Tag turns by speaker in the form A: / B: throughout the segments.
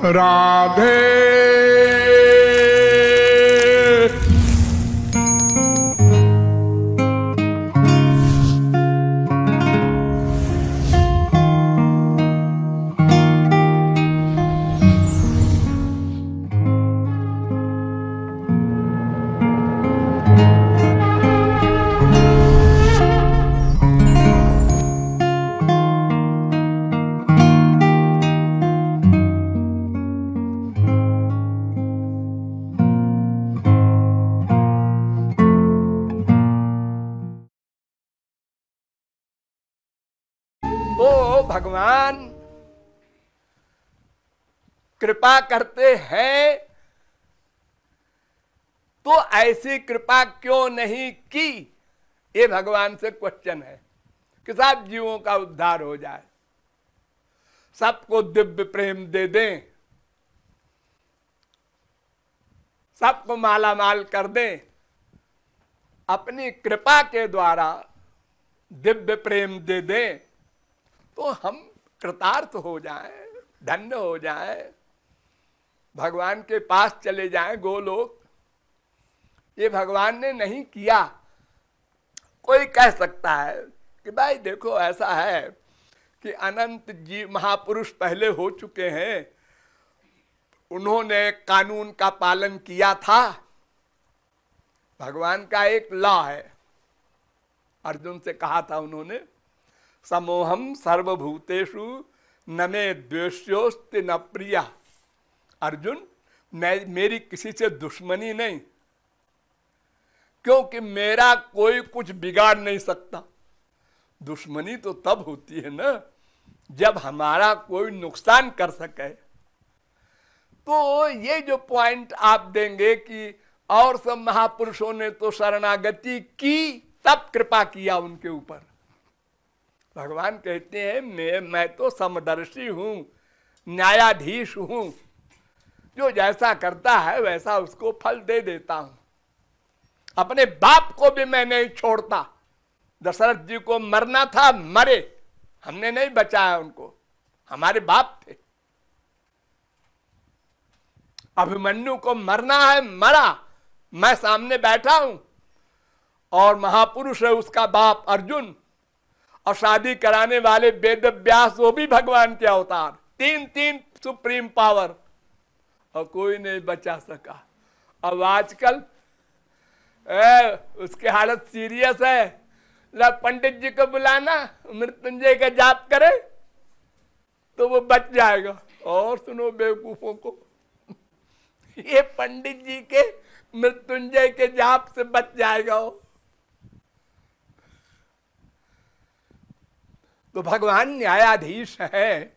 A: Radhe भगवान कृपा करते हैं। तो ऐसी कृपा क्यों नहीं की? ये भगवान से क्वेश्चन है कि सब जीवों का उद्धार हो जाए। सबको दिव्य प्रेम दे दें। सबको माला माल कर दें। अपनी कृपा के द्वारा दिव्य प्रेम दे दें। तो हम कृतार्थ हो जाएँ, धन्य हो जाएँ, भगवान के पास चले जाएँ गोलोक। ये भगवान ने नहीं किया। कोई कह सकता है कि भाई देखो ऐसा है कि अनंत जी महापुरुष पहले हो चुके हैं। उन्होंने कानून का पालन किया था। भगवान का एक लॉ है। अर्जुन से कहा था उन्होंने समोहम सर्वभूतेषु न मे द्वेष्योस्ति न प्रिया। अर्जुन, मैं, मेरी किसी से दुश्मनी नहीं, क्योंकि मेरा कोई कुछ बिगाड़ नहीं सकता। दुश्मनी तो तब होती है ना, जब हमारा कोई नुकसान कर सके। तो ये जो पॉइंट आप देंगे कि और सब महापुरुषों ने तो शरणागति की, तब कृपा किया उनके ऊपर। भगवान कहते हैं, मैं मैं तो समदर्शी हूँ, न्यायाधीश हूँ। जो जैसा करता है, वैसा उसको फल दे देता हूँ। अपने बाप को भी मैं नहीं छोड़ता। दशरथ जी को मरना था, मरे। हमने नहीं बचाया उनको। हमारे बाप थे। अभिमन्यु को मरना है, मरा। मैं सामने बैठा हूँ। और महापुरुष है उसका बाप अर्जुन। और शादी कराने वाले वेद व्यास, वो भी भगवान के अवतार। तीन तीन सुप्रीम पावर। और कोई नहीं बचा सका। अब आजकल उसकी हालत सीरियस है। ला पंडित जी को बुलाना, मृत्युंजय का जाप करे तो वो बच जाएगा। और सुनो बेवकूफों को, ये पंडित जी के मृत्युंजय के जाप से बच जाएगा वो। तो भगवान न्यायाधीश है।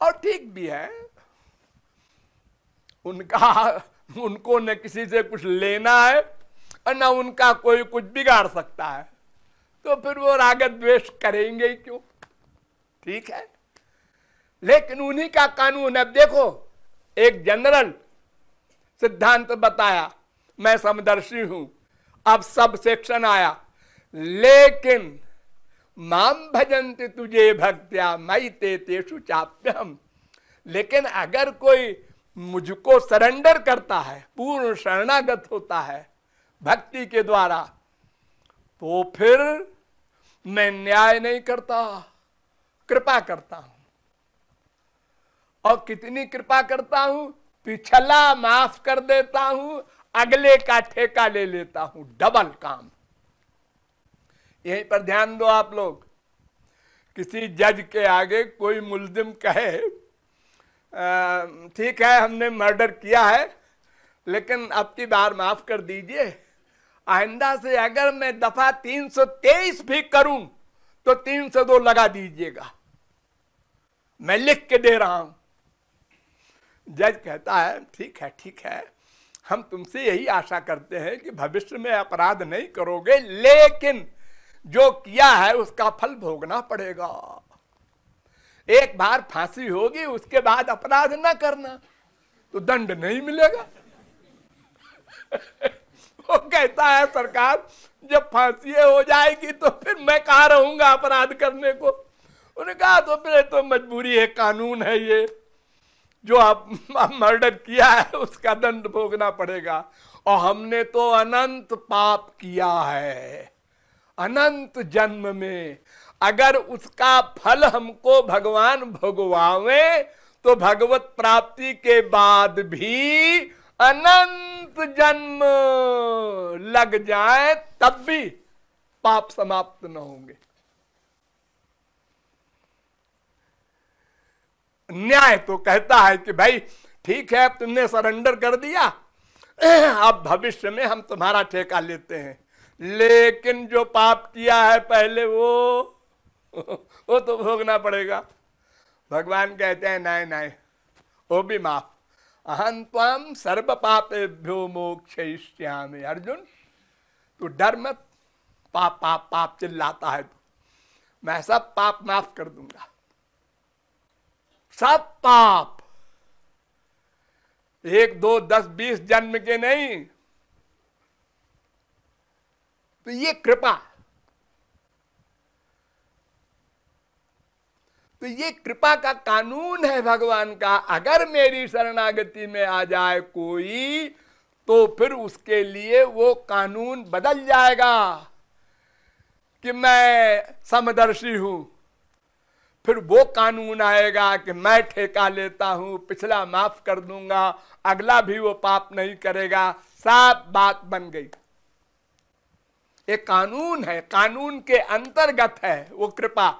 A: और ठीक भी है। उनका, उनको न किसी से कुछ लेना है, और न उनका कोई कुछ बिगाड़ सकता है। तो फिर वो रागत द्वेष करेंगे ही क्यों? ठीक है। लेकिन उन्हीं का कानून, अब देखो, एक जनरल सिद्धांत बताया, मैं समदर्शी हूँ। अब सब सेक्शन आया। लेकिन माम भजंत तुझे भक्त्या, मई ते तेषु चाप्यम लेकिन अगर कोई मुझको सरेंडर करता है, पूर्ण शरणागत होता है भक्ति के द्वारा तो फिर मैं न्याय नहीं करता, कृपा करता हूँ। और कितनी कृपा करता हूँ? पिछला माफ़ कर देता हूँ, अगले का ठेका ले लेता हूँ, डबल काम। यहीं पर ध्यान दो आप लोग। किसी जज के आगे कोई मुलजिम कहे ठीक है, हमने मर्डर किया है, लेकिन अब की बार माफ़ कर दीजिए। आइंदा से अगर मैं दफ़ा 323 भी करूँ तो 302 लगा दीजिएगा। मैं लिख के दे रहा हूँ। जज कहता है, ठीक है ठीक है, हम तुमसे यही आशा करते हैं कि भविष्य में अपराध नहीं करोगे, लेकिन जो किया है उसका फल भोगना पड़ेगा। एक बार फांसी होगी उसके बाद अपराध न करना। तो दंड नहीं मिलेगा। वो कहता है सरकार जब फांसी हो जाएगी तो फिर मैं कहा रहूँगा अपराध करने को? उन्होंने कहा तो फिर तो मजबूरी है कानून है ये। जो आप, आप मर्डर किया है उसका दंड भोगना पड़ेगा। और हमने तो अनंत पाप किया है। अनंत जन्म में। अगर उसका फल हमको भगवान भगवावे तो भगवत प्राप्ति के बाद भी अनंत जन्म लग जाए, तब भी पाप समाप्त न होंगे। न्याय तो कहता है कि भाई, ठीक है, अब तुमने सरेंडर कर दिया। अब भविष्य में हम तुम्हारा ठेका लेते हैं। लेकिन जो पाप किया है पहले वो वो तो भोगना पड़ेगा। भगवान कहते हैं, नहीं नहीं, वो भी माफ़। अहम तम सर्व पापेभ्यो मोक्ष अर्जुन, तू डर मत। पाप पाप पाप चिल्लाता है तू। मैं सब पाप माफ़ कर दूँगा। सब पाप। एक, दो, दस, बीस जन्म के नहीं तो ये कृपा। तो ये कृपा का कानून है भगवान का। अगर मेरी शरणागति में आ जाए कोई तो फिर उसके लिए वो कानून बदल जाएगा कि मैं समदर्शी हूँ। फिर वो कानून आएगा कि मैं ठेका लेता हूँ, पिछला माफ़ कर दूँगा, अगला भी वो पाप नहीं करेगा। सब बात बन गई। एक कानून है, कानून के अंतर्गत है, वो कृपा।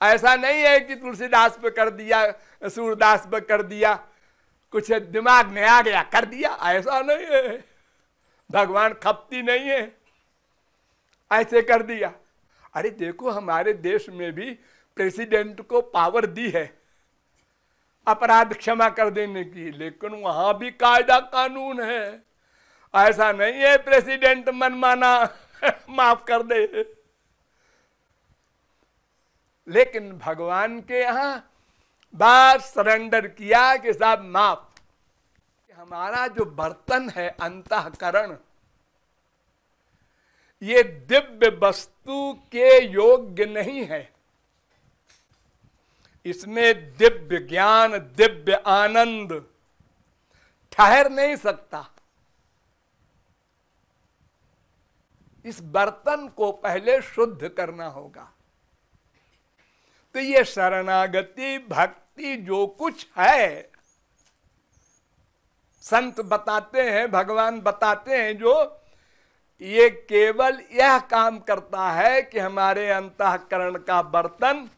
A: ऐसा नहीं है कि तुलसीदास पे कर दिया, सूरदास पे कर दिया, कुछ दिमाग में आ गया, कर दिया, ऐसा नहीं है। भगवान खपती नहीं है, ऐसे कर दिया। अरे देखो, हमारे देश में भी प्रेसिडेंट को पावर दी है, अपराध क्षमा कर देने की, लेकिन वहाँ भी कायदा कानून है। ऐसा नहीं है, प्रेसिडेंट मनमाना माफ़ कर दे। लेकिन भगवान के यहाँ बात सरेंडर किया कि साहब, माफ़। हमारा जो बर्तन है, अंतकरण, ये दिव्य वस्तु के योग्य नहीं है। इसमें दिव्य ज्ञान, दिव्य आनंद ठहर नहीं सकता। इस बर्तन को पहले शुद्ध करना होगा। तो ये शरणागति, भक्ति जो कुछ है, संत बताते हैं, भगवान बताते हैं जो ये केवल यह काम करता है कि हमारे अंतकरण का बर्तन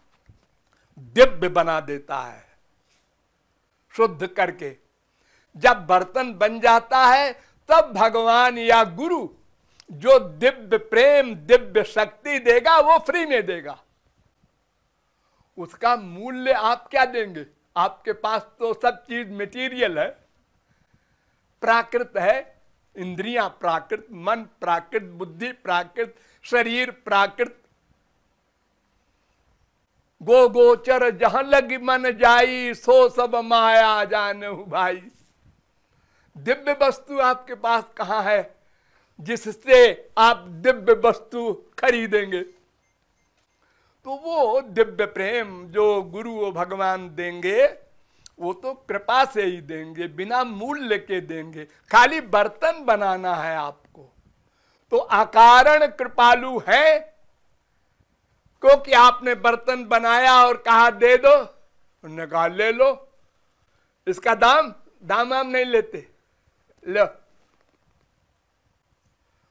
A: दिव्य बना देता है, शुद्ध करके। जब बर्तन बन जाता है, तब भगवान या गुरु जो दिव्य प्रेम, दिव्य शक्ति देगा, वो फ्री में देगा। उसका मूल्य आप क्या देंगे? आपके पास तो सब चीज़ मटेरियल है। प्राकृत है, इंद्रियाँ प्राकृत, मन प्राकृत, बुद्धि प्राकृत, शरीर प्राकृत। गो गोचर जहाँ लग मन जाई, सो सब माया जान भाई। दिव्य वस्तु आपके पास कहाँ है? जिससे आप दिव्य वस्तु खरीदेंगे। तो वो दिव्य प्रेम जो गुरु और भगवान देंगे, वो तो कृपा से ही देंगे, बिना मूल्य के देंगे। खाली बर्तन बनाना है आपको। तो अकारण कृपालु है। क्योंकि आपने बर्तन बनाया और कहा, दे दो कहा, ले लो। इसका दाम दाम हम नहीं लेते। लो।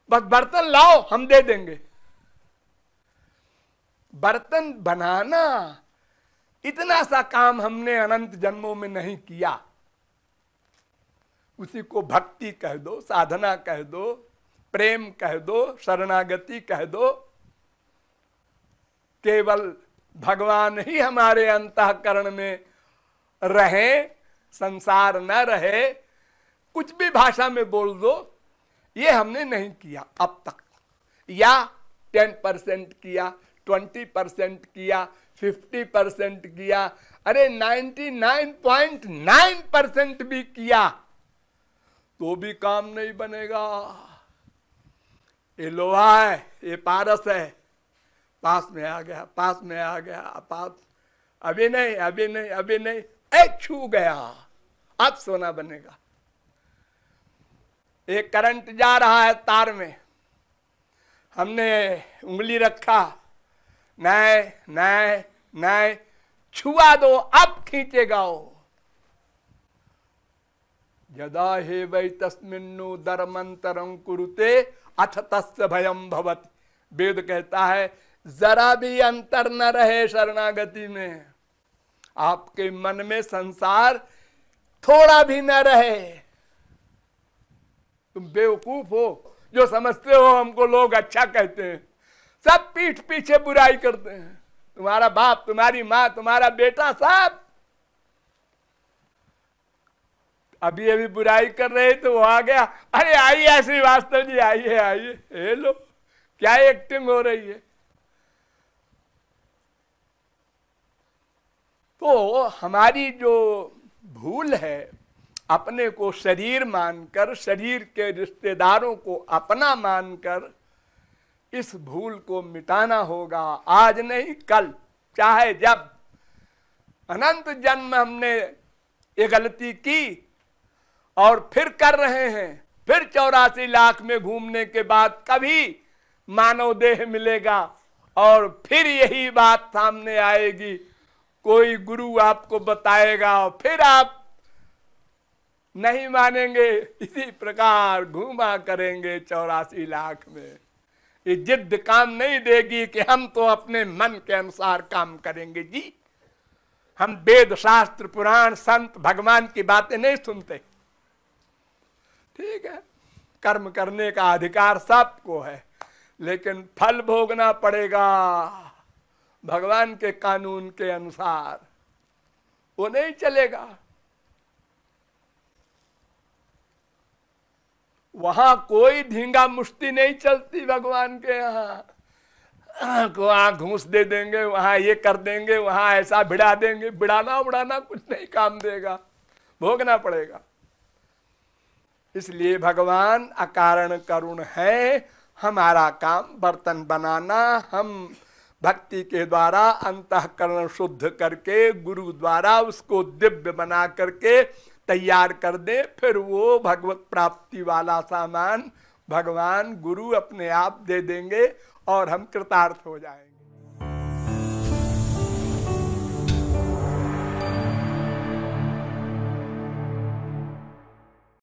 A: बस बर्तन लाओ, हम दे देंगे। बर्तन बनाना, इतना सा काम हमने अनंत जन्मों में नहीं किया। उसी को भक्ति कह दो, साधना कह दो, प्रेम कह दो, शरणागति कह दो। केवल भगवान ही हमारे अंतकरण में रहे, संसार न रहे, कुछ भी भाषा में बोल दो ये हमने नहीं किया अब तक। या टेन परसेंट किया, ट्वेंटी परसेंट किया, फिफ्टी परसेंट किया, अरे ninety nine point nine percent भी किया तो भी काम नहीं बनेगा। ये लोहा है, ये पारस है। पास में आ गया, पास में आ गया, पास। अभी नहीं अभी नहीं अभी नहीं। ए, छू गया। अब सोना बनेगा। एक करंट जा रहा है तार में। हमने उंगली रखा, नए नए नए, छुआ दो, अब खींचेगा वो। यदा हे वै तस्मिन्नु दरमंतरं कुरुते अथ तस्य भयम भवत। वेद कहता है, जरा भी अंतर न रहे शरणागति में। आपके मन में संसार थोड़ा भी न रहे। तुम बेवकूफ़ हो, जो समझते हो हमको लोग अच्छा कहते हैं। सब पीठ पीछे बुराई करते हैं। तुम्हारा बाप, तुम्हारी माँ, तुम्हारा बेटा सब। अभी अभी बुराई कर रहे तो वो आ गया। अरे आइए श्रीवास्तव जी, आइए आइए। हेलो क्या एक्टिंग हो रही है? तो हमारी जो भूल है अपने को शरीर मानकर, शरीर के रिश्तेदारों को अपना मानकर इस भूल को मिटाना होगा। आज नहीं, कल, चाहे जब। अनंत जन्म हमने ये गलती की और फिर कर रहे हैं। फिर चौरासी लाख में घूमने के बाद कभी मानव देह मिलेगा और फिर यही बात सामने आएगी। कोई गुरु आपको बताएगा और फिर आप नहीं मानेंगे। इसी प्रकार घूमा करेंगे चौरासी लाख में। ये जिद काम नहीं देगी कि हम तो अपने मन के अनुसार काम करेंगे। जी, हम वेद शास्त्र पुराण, संत, भगवान की बातें नहीं सुनते। ठीक है, कर्म करने का अधिकार सबको है, लेकिन फल भोगना पड़ेगा। भगवान के कानून के अनुसार वो नहीं चलेगा। वहाँ कोई ढींगा मुश्ती नहीं चलती भगवान के यहाँ। को वहाँ घूस दे देंगे, वहाँ ये कर देंगे, वहाँ ऐसा भिड़ा देंगे बिड़ाना उड़ाना कुछ नहीं काम देगा, भोगना पड़ेगा। इसलिए भगवान अकारण करुण है, हमारा काम बर्तन बनाना, हम भक्ति के द्वारा अंतकरण शुद्ध करके, गुरु द्वारा उसको दिव्य बना करके तैयार कर दे, फिर वो भगवत प्राप्ति वाला सामान भगवान, गुरु अपने आप दे देंगे और हम कृतार्थ हो जाएँगे।